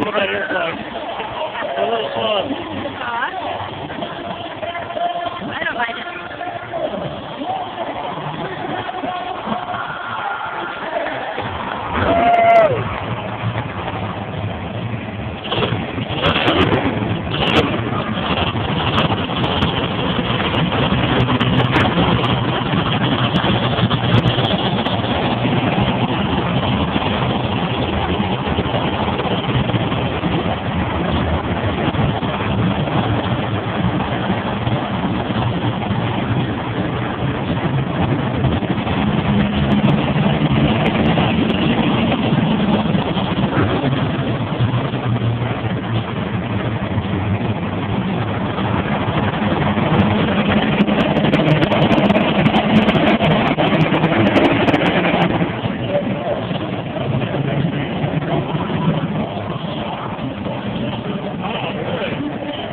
What about yourself? What about fun?